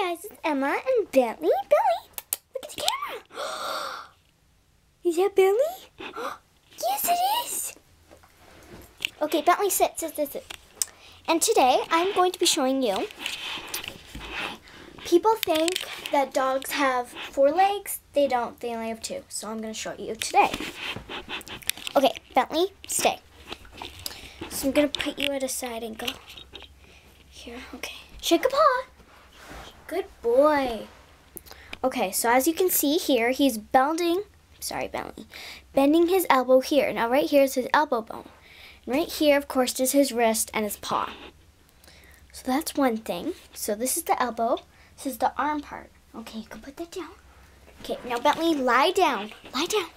guys, it's Emma and Bentley. Bentley, look at the camera. is that Bentley? yes, it is. Okay, Bentley, sit, sit, sit, sit. And today, I'm going to be showing you. People think that dogs have four legs. They don't. They only have two. So I'm going to show you today. Okay, Bentley, stay. So I'm going to put you at a side angle. Here, okay. Shake a paw. Good boy. Okay, so as you can see here, he's bending, sorry, Bentley, bending his elbow here. Now right here is his elbow bone. And right here, of course, is his wrist and his paw. So that's one thing. So this is the elbow. This is the arm part. Okay, you can put that down. Okay, now Bentley, lie down. Lie down.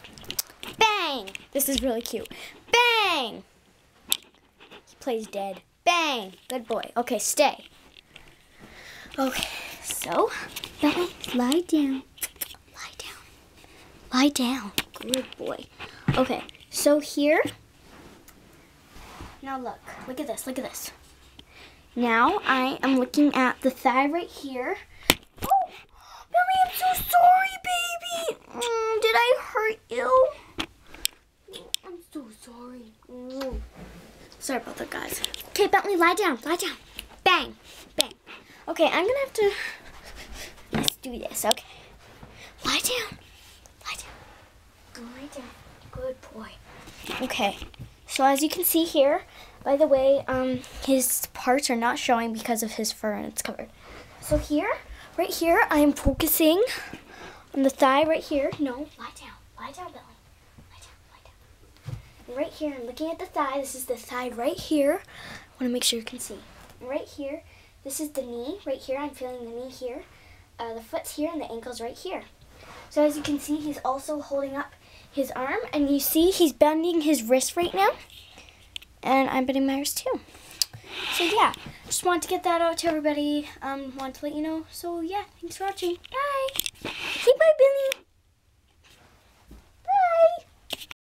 Bang! This is really cute. Bang! He plays dead. Bang! Good boy. Okay, stay. Okay. So, Bentley, lie down. Lie down. Lie down. Good boy. Okay, so here. Now look. Look at this. Look at this. Now I am looking at the thigh right here. Oh, Bentley, I'm so sorry, baby. Mm, did I hurt you? I'm so sorry. Mm. Sorry about that, guys. Okay, Bentley, lie down. Lie down. Bang. Bang. Okay, I'm gonna have to let's do this, okay? Lie down. Lie down. Lie down. Good boy. Okay. So as you can see here, by the way, um, his parts are not showing because of his fur and it's covered. So here, right here, I am focusing on the thigh right here. No, lie down. Lie down, Billy. Lie down, lie down. And right here, I'm looking at the thigh. This is the thigh right here. I want to make sure you can see. And right here, this is the knee right here. I'm feeling the knee here. Uh, the foot's here and the ankle's right here. So as you can see, he's also holding up his arm. And you see he's bending his wrist right now. And I'm bending my wrist too. So yeah, just wanted to get that out to everybody. Um, wanted to let you know. So yeah, thanks for watching. Bye.